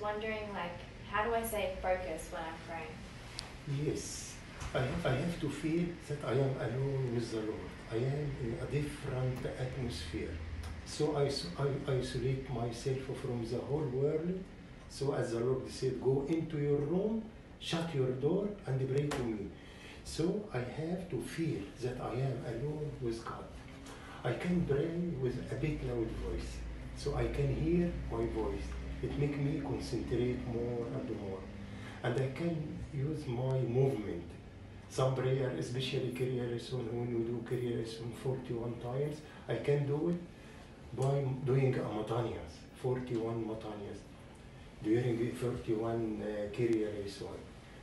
wondering, like, how do I stay focused when I'm praying? Yes, I, I have to feel that I am alone with the Lord. I am in a different atmosphere. So I, I isolate myself from the whole world. So as the Lord said, go into your room, shut your door, and pray to me. So I have to feel that I am alone with God. I can pray with a bit loud voice, so I can hear my voice. It makes me concentrate more and more. And I can use my movement. Some prayer, especially Kyrie eleison, when you do Kyrie eleison 41 times, I can do it by doing a matanias, 41 matanias, during the 41 uh, Kyrie.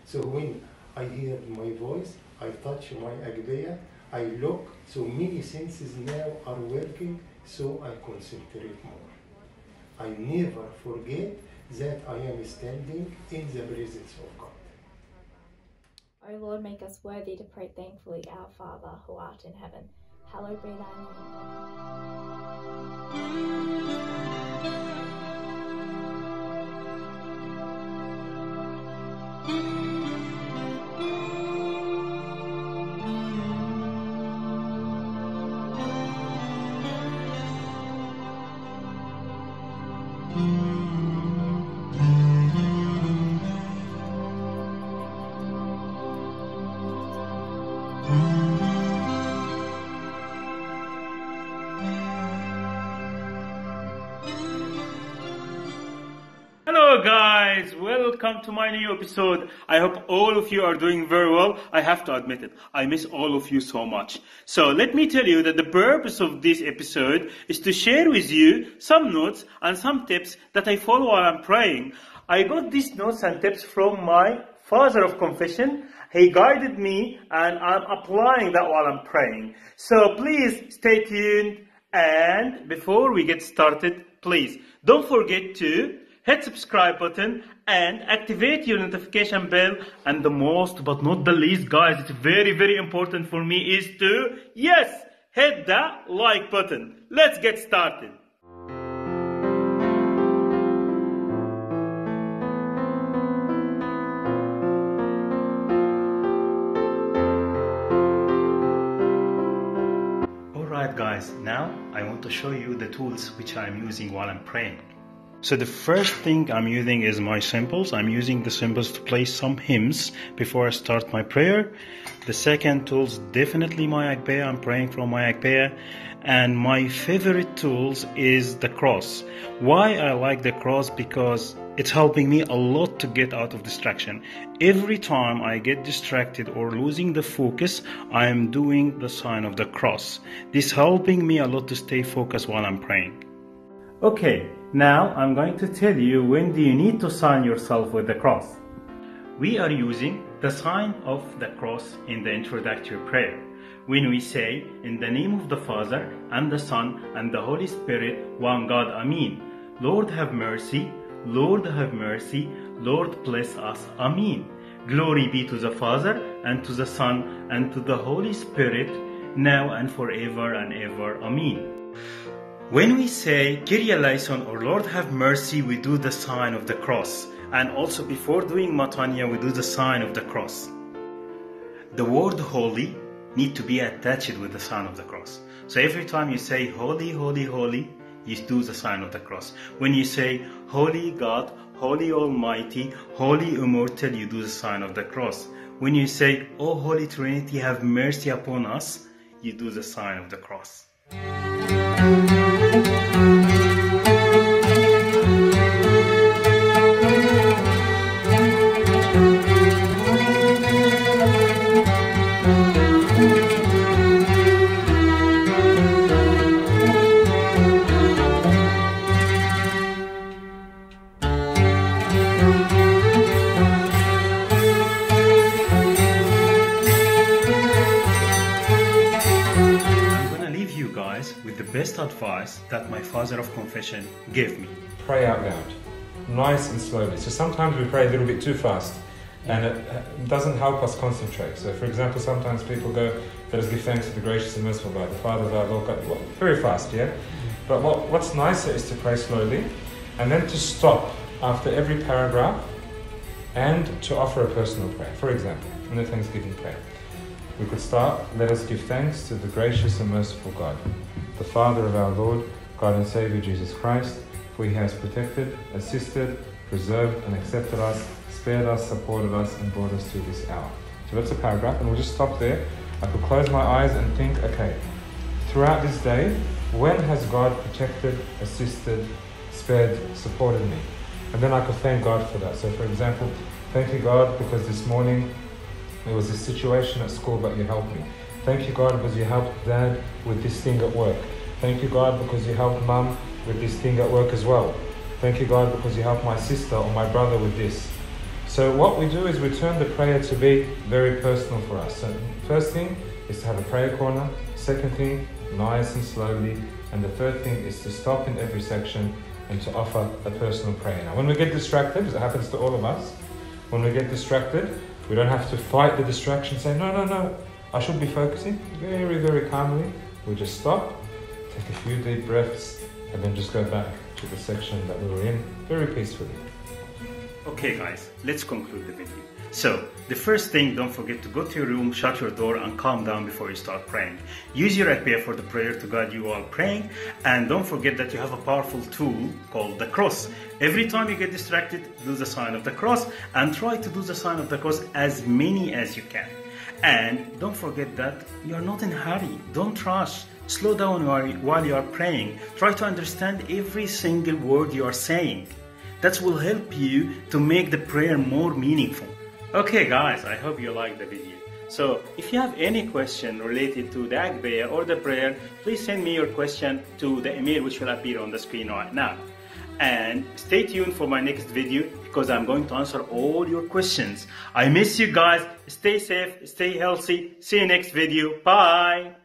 So when I hear my voice, I touch my Agpeya, I look, so many senses now are working, so I concentrate more. I never forget that I am standing in the presence of God. O Lord, make us worthy to pray thankfully, Our Father, who art in heaven. Hallowed be thy name. Hello guys, welcome to my new episode. I hope all of you are doing very well. I have to admit it, I miss all of you so much. So let me tell you that the purpose of this episode is to share with you some notes and some tips that I follow while I'm praying. I got these notes and tips from my father of confession. He guided me and I'm applying that while I'm praying. So please stay tuned and before we get started, please don't forget to hit subscribe button and activate your notification bell. And the most but not the least guys it's very very important for me is to yes hit the like button. Let's get started. Alright guys, now I want to show you the tools which I'm using while I'm praying. So the first thing I'm using is my cymbals. I'm using the cymbals to play some hymns before I start my prayer. The second tool's definitely my Agpeya. I'm praying from my Agpeya. And my favorite tools is the cross. Why I like the cross? Because it's helping me a lot to get out of distraction. Every time I get distracted or losing the focus, I am doing the sign of the cross. This helping me a lot to stay focused while I'm praying. Okay, now I'm going to tell you when do you need to sign yourself with the cross. We are using the sign of the cross in the introductory prayer. When we say, in the name of the Father, and the Son, and the Holy Spirit, one God, Amen. Lord have mercy, Lord have mercy, Lord bless us, Amen. Glory be to the Father, and to the Son, and to the Holy Spirit, now and forever and ever, Amen. When we say Kyrie eleison or Lord have mercy, we do the sign of the cross. And also before doing Matania, we do the sign of the cross. The word holy need to be attached with the sign of the cross. So every time you say holy, holy, holy, you do the sign of the cross. When you say holy God, holy almighty, holy immortal, you do the sign of the cross. When you say, O Holy Trinity, have mercy upon us, you do the sign of the cross. I'm best advice that my father of confession gave me. pray out loud, nice and slowly. So sometimes we pray a little bit too fast and it doesn't help us concentrate. So, for example, sometimes people go, Let us give thanks to the gracious and merciful God, the Father of our Lord God. Well, very fast, yeah? But what, what's nicer is to pray slowly and then to stop after every paragraph and to offer a personal prayer. For example, in the Thanksgiving prayer, we could start, let us give thanks to the gracious and merciful God, the Father of our Lord, God and Saviour Jesus Christ, for he has protected, assisted, preserved and accepted us, spared us, supported us and brought us to this hour. So that's a paragraph and we'll just stop there. I could close my eyes and think, okay, throughout this day, when has God protected, assisted, spared, supported me? And then I could thank God for that. So, for example, thank you, God, because this morning there was this situation at school, but you helped me. Thank you, God, because you helped Dad with this thing at work. Thank you, God, because you helped Mum with this thing at work as well. Thank you, God, because you helped my sister or my brother with this. So, what we do is we turn the prayer to be very personal for us. So, first thing is to have a prayer corner. Second thing, nice and slowly. And the third thing is to stop in every section and to offer a personal prayer. Now, when we get distracted, because it happens to all of us, when we get distracted, we don't have to fight the distraction, say, no, no, no, I should be focusing. Very, very calmly, we just stop, take a few deep breaths, and then just go back to the section that we were in very peacefully. Okay, guys, let's conclude the video. So, the first thing, don't forget to go to your room, shut your door, and calm down before you start praying. Use your Agpeya for the prayer to God you are praying, and don't forget that you have a powerful tool called the cross. Every time you get distracted, do the sign of the cross, and try to do the sign of the cross as many as you can. And don't forget that you are not in a hurry. Don't rush. Slow down while you are praying. Try to understand every single word you are saying. That will help you to make the prayer more meaningful. Okay guys, I hope you liked the video. So if you have any question related to the Agpeya or the prayer, please send me your question to the email which will appear on the screen right now. And stay tuned for my next video because I'm going to answer all your questions. I miss you guys. Stay safe, stay healthy. See you next video. Bye.